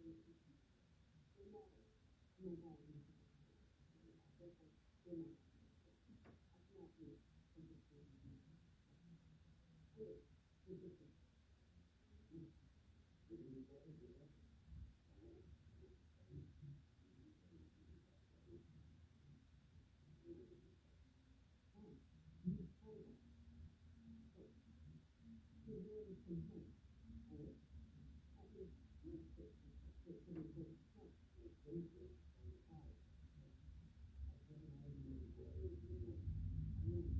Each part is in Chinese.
嗯。Thank you.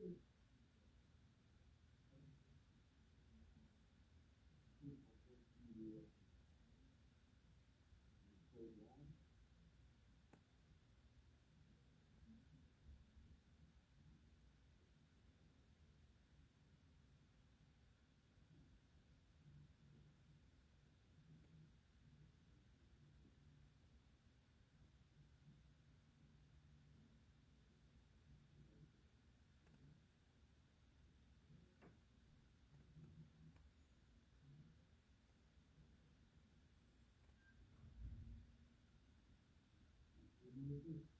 Mm. do.